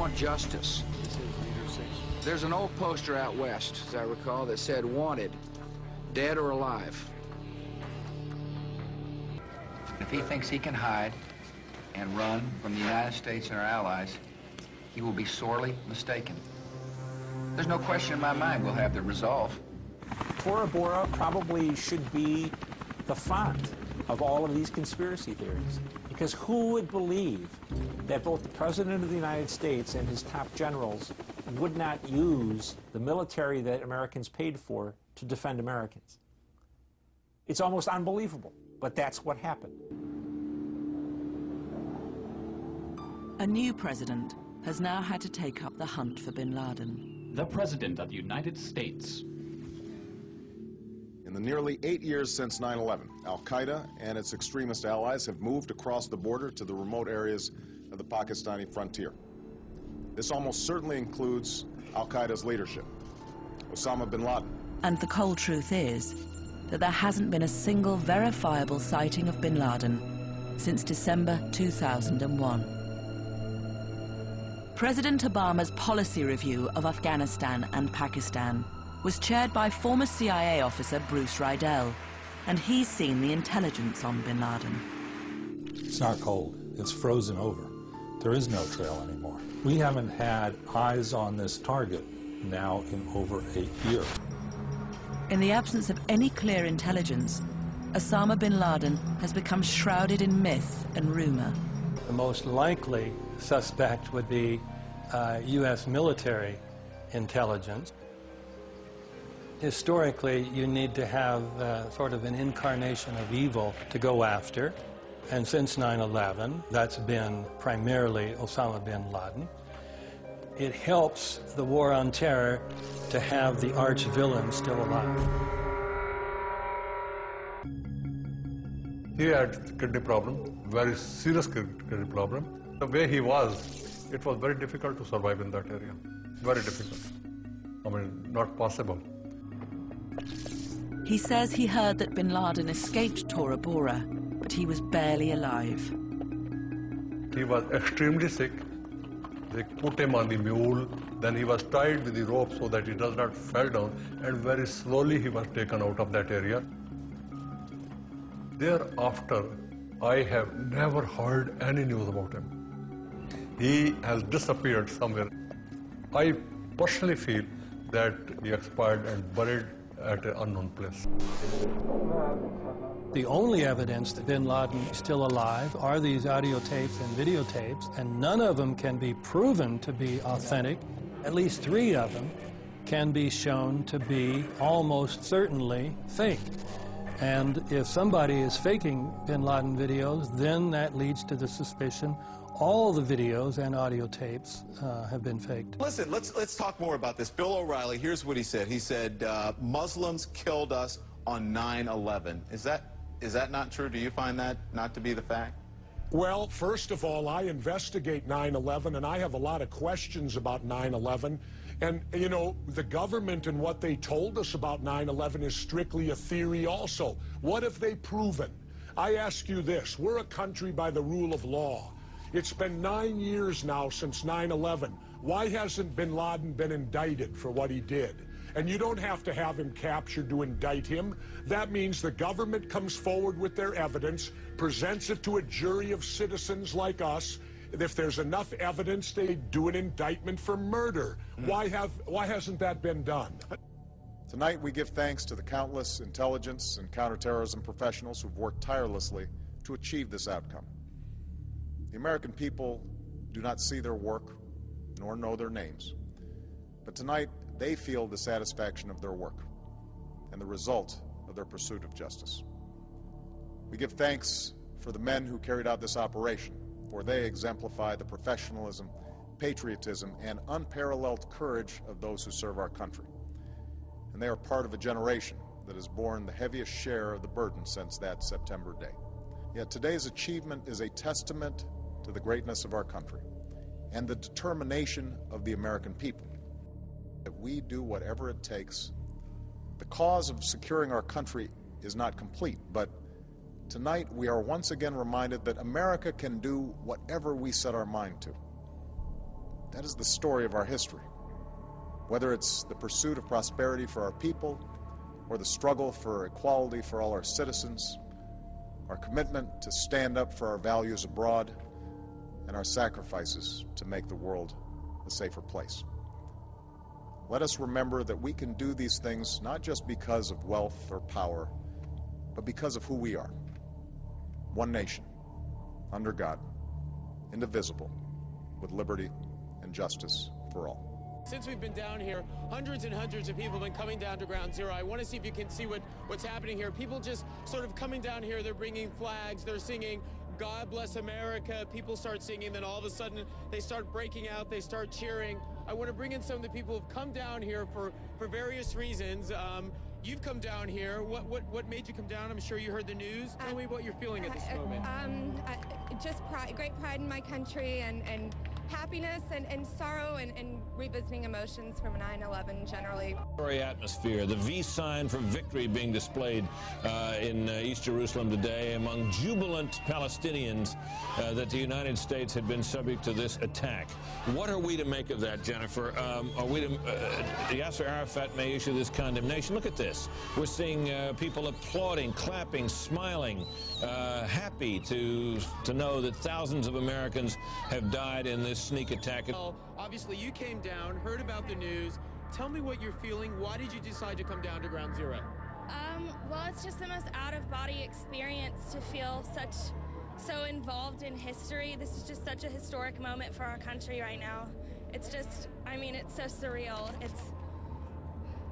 want justice. There's an old poster out west, as I recall, that said, wanted, dead or alive. If he thinks he can hide and run from the United States and our allies, he will be sorely mistaken. There's no question in my mind we'll have the resolve. Tora Bora probably should be the font of all of these conspiracy theories. Because who would believe that both the President of the United States and his top generals would not use the military that Americans paid for to defend Americans? It's almost unbelievable, but that's what happened. A new president has now had to take up the hunt for bin Laden. The President of the United States. In the nearly eight years since 9-11, al-Qaeda and its extremist allies have moved across the border to the remote areas of the Pakistani frontier. This almost certainly includes al-Qaeda's leadership, Osama bin Laden. And the cold truth is that there hasn't been a single verifiable sighting of bin Laden since December 2001. President Obama's policy review of Afghanistan and Pakistan was chaired by former CIA officer Bruce Riedel, and he's seen the intelligence on bin Laden. It's not cold, it's frozen over. There is no trail anymore. We haven't had eyes on this target now in over eight years. In the absence of any clear intelligence, Osama bin Laden has become shrouded in myth and rumor. The most likely suspect would be uh, U.S. military intelligence. Historically, you need to have uh, sort of an incarnation of evil to go after. And since 9-11, that's been primarily Osama bin Laden. It helps the war on terror to have the arch villain still alive. He had kidney problem, very serious kidney problem. The way he was, it was very difficult to survive in that area. Very difficult. I mean, not possible. He says he heard that bin Laden escaped Tora Bora, but he was barely alive. He was extremely sick. They put him on the mule, then he was tied with the rope so that he does not fall down, and very slowly he was taken out of that area. Thereafter, I have never heard any news about him. He has disappeared somewhere. I personally feel that he expired and buried at an unknown place. The only evidence that bin Laden is still alive are these audio tapes and videotapes, and none of them can be proven to be authentic. At least three of them can be shown to be almost certainly fake. And if somebody is faking bin Laden videos, then that leads to the suspicion all the videos and audio tapes uh, have been faked. Listen, let's let's talk more about this. Bill O'Reilly, here's what he said. He said uh, Muslims killed us on 9/11. Is that is that not true? Do you find that not to be the fact? Well, first of all, I investigate 9/11, and I have a lot of questions about 9/11. And, you know, the government and what they told us about 9-11 is strictly a theory also. What have they proven? I ask you this. We're a country by the rule of law. It's been nine years now since 9-11. Why hasn't bin Laden been indicted for what he did? And you don't have to have him captured to indict him. That means the government comes forward with their evidence, presents it to a jury of citizens like us, if there's enough evidence, they do an indictment for murder. Mm. Why have why hasn't that been done? Tonight we give thanks to the countless intelligence and counterterrorism professionals who've worked tirelessly to achieve this outcome. The American people do not see their work nor know their names. But tonight they feel the satisfaction of their work and the result of their pursuit of justice. We give thanks for the men who carried out this operation for they exemplify the professionalism, patriotism, and unparalleled courage of those who serve our country. And they are part of a generation that has borne the heaviest share of the burden since that September day. Yet today's achievement is a testament to the greatness of our country and the determination of the American people that we do whatever it takes. The cause of securing our country is not complete, but Tonight, we are once again reminded that America can do whatever we set our mind to. That is the story of our history. Whether it's the pursuit of prosperity for our people or the struggle for equality for all our citizens, our commitment to stand up for our values abroad, and our sacrifices to make the world a safer place. Let us remember that we can do these things not just because of wealth or power, but because of who we are. One nation, under God, indivisible, with liberty and justice for all. Since we've been down here, hundreds and hundreds of people have been coming down to Ground Zero. I want to see if you can see what, what's happening here. People just sort of coming down here, they're bringing flags, they're singing God Bless America. People start singing, then all of a sudden they start breaking out, they start cheering. I want to bring in some of the people who've come down here for, for various reasons. Um, You've come down here. What, what what made you come down? I'm sure you heard the news. Tell me what you're feeling at this moment. Um, just pride, great pride in my country and, and happiness and, and sorrow and, and revisiting emotions from 9-11 generally. Atmosphere, the V sign for victory being displayed uh, in uh, East Jerusalem today among jubilant Palestinians uh, that the United States had been subject to this attack. What are we to make of that, Jennifer? Um, are we to, uh, Yasser Arafat may issue this condemnation. Look at this. We're seeing uh, people applauding, clapping, smiling, uh, happy to, to know that thousands of Americans have died in this sneak attack. Well, obviously, you came down, heard about the news. Tell me what you're feeling. Why did you decide to come down to Ground Zero? Um, well, it's just the most out-of-body experience to feel such so involved in history. This is just such a historic moment for our country right now. It's just, I mean, it's so surreal. It's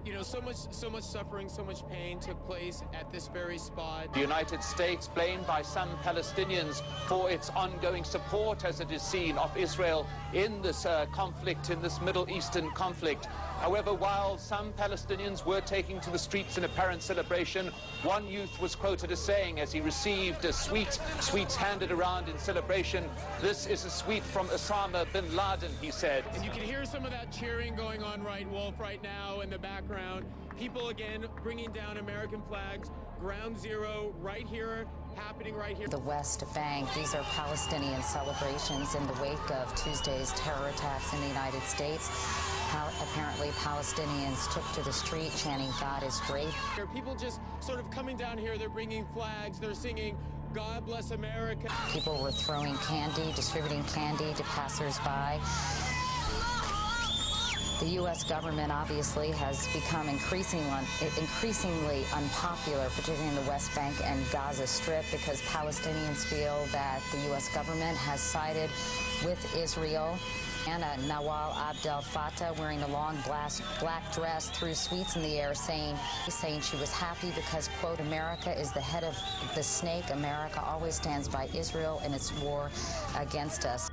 you know, so much, so much suffering, so much pain took place at this very spot. The United States, blamed by some Palestinians for its ongoing support, as it is seen, of Israel in this uh, conflict, in this Middle Eastern conflict. However, while some Palestinians were taking to the streets in apparent celebration, one youth was quoted as saying, as he received a sweet, sweets handed around in celebration, this is a sweet from Osama bin Laden, he said. And you can hear some of that cheering going on, right, Wolf, right now in the background. People, again, bringing down American flags. Ground Zero right here happening right here. The West Bank. These are Palestinian celebrations in the wake of Tuesday's terror attacks in the United States. How apparently Palestinians took to the street chanting, God is great. People just sort of coming down here, they're bringing flags, they're singing, God bless America. People were throwing candy, distributing candy to passersby. The U.S. government obviously has become increasingly, increasingly unpopular, particularly in the West Bank and Gaza Strip, because Palestinians feel that the U.S. government has sided with Israel. Anna Nawal Abdel Fattah wearing a long black dress threw sweets in the air saying, saying she was happy because, quote, America is the head of the snake. America always stands by Israel in its war against us.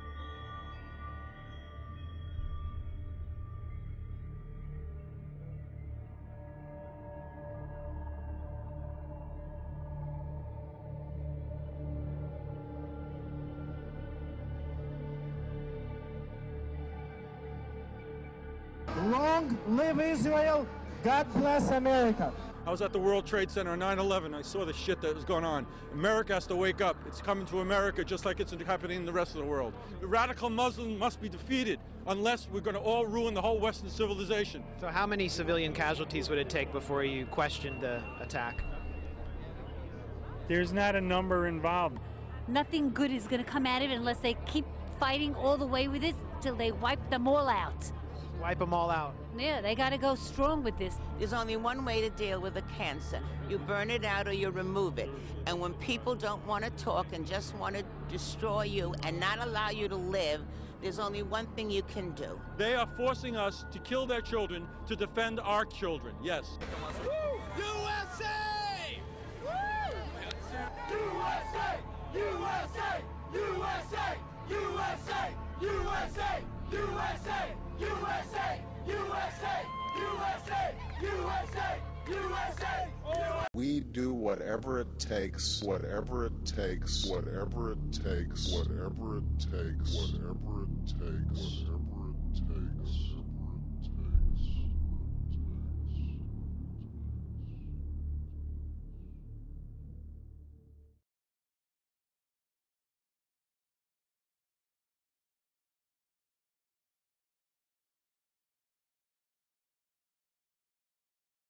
Long live Israel. God bless America. I was at the World Trade Center on 9-11. I saw the shit that was going on. America has to wake up. It's coming to America just like it's happening in the rest of the world. The radical Muslims must be defeated unless we're going to all ruin the whole Western civilization. So how many civilian casualties would it take before you questioned the attack? There's not a number involved. Nothing good is going to come out of it unless they keep fighting all the way with this till they wipe them all out. Wipe them all out. Yeah, they got to go strong with this. There's only one way to deal with a cancer. You burn it out or you remove it. And when people don't want to talk and just want to destroy you and not allow you to live, there's only one thing you can do. They are forcing us to kill their children to defend our children. Yes. Woo! USA! Woo! USA! USA! USA! USA! USA! USA! USA! USA! USA! USA! USA! We do whatever it takes, whatever it takes, whatever it takes, whatever it takes, whatever it takes, whatever it takes.